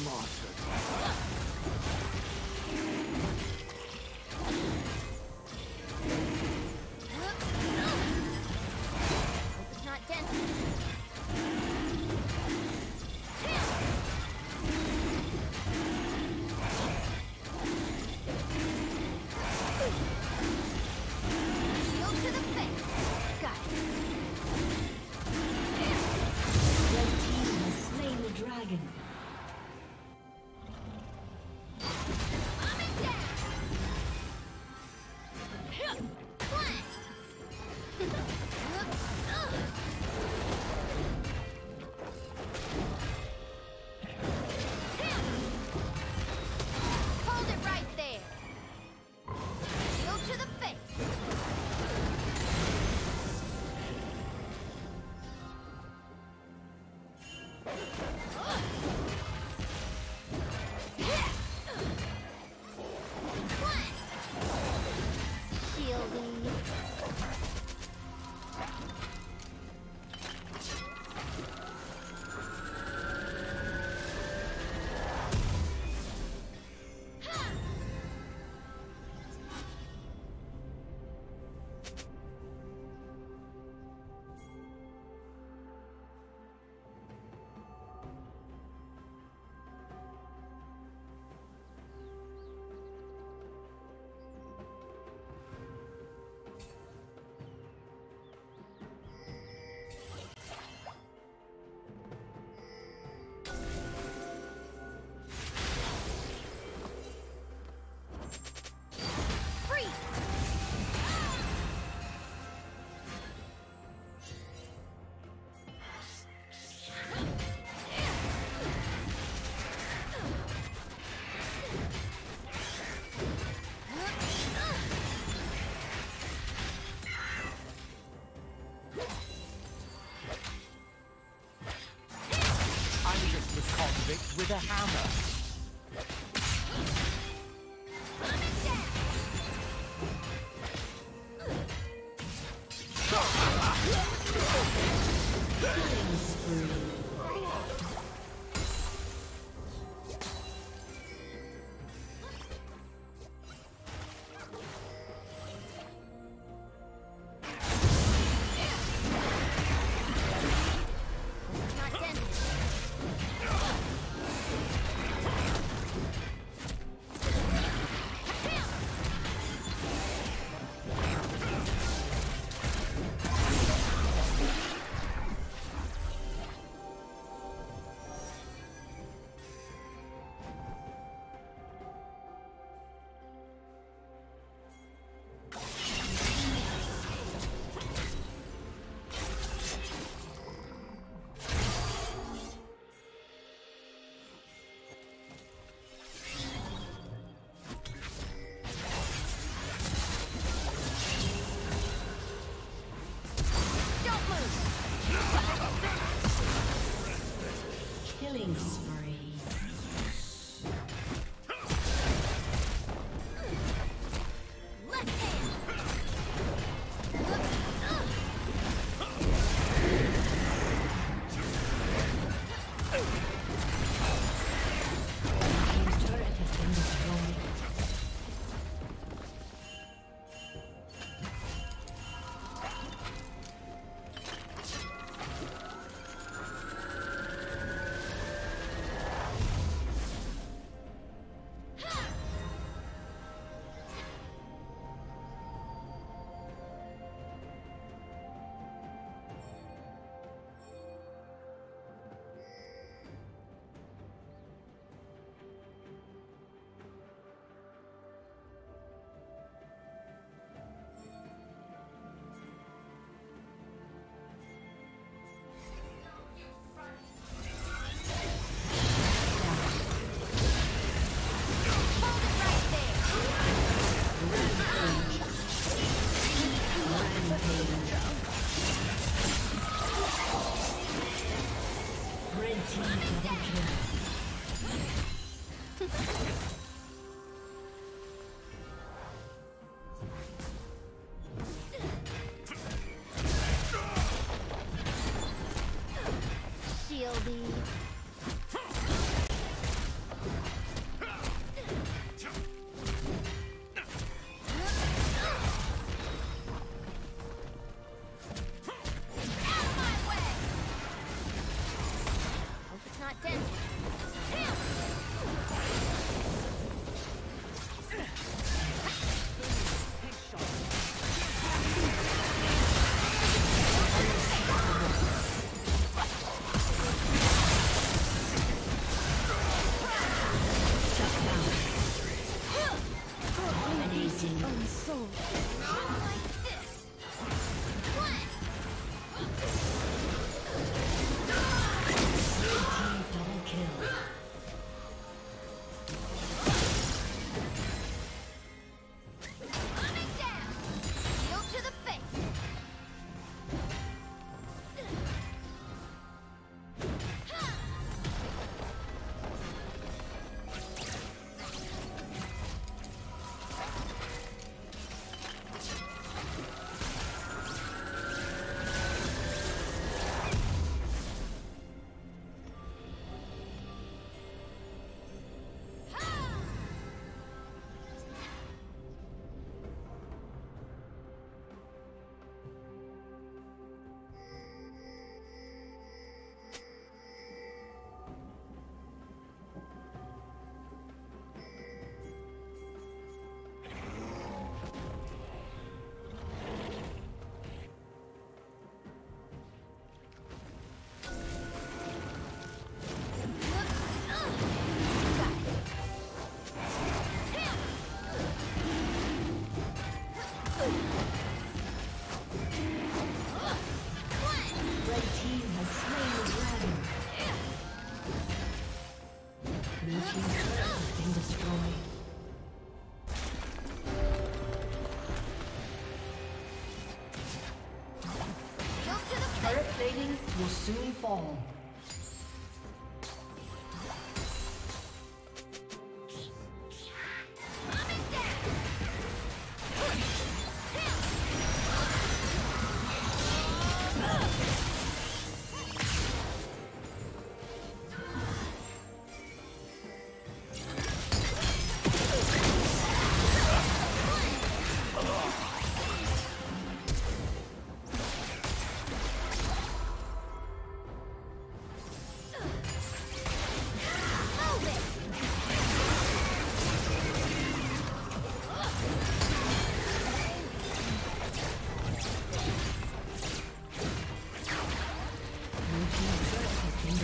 martyred. Oh. 哦。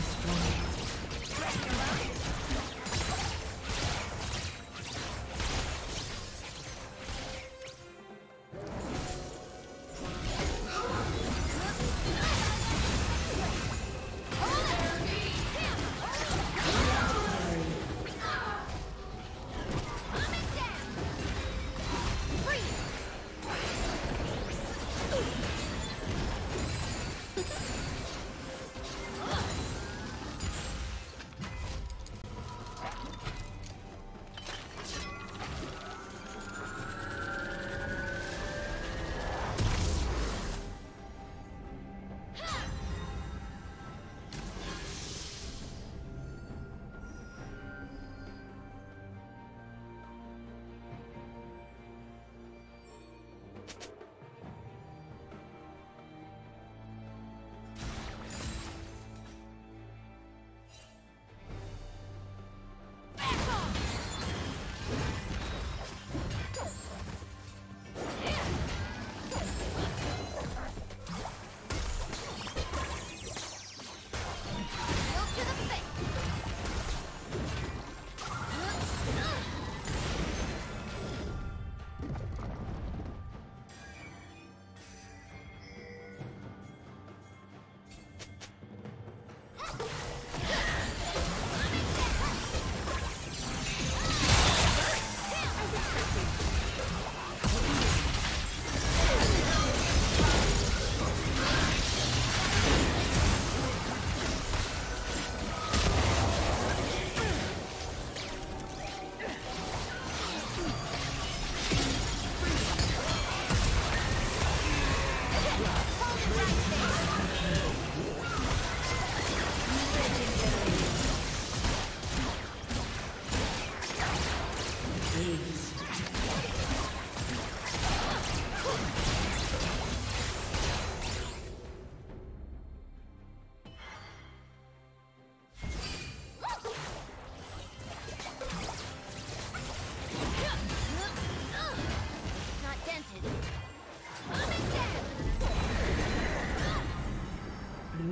Fall.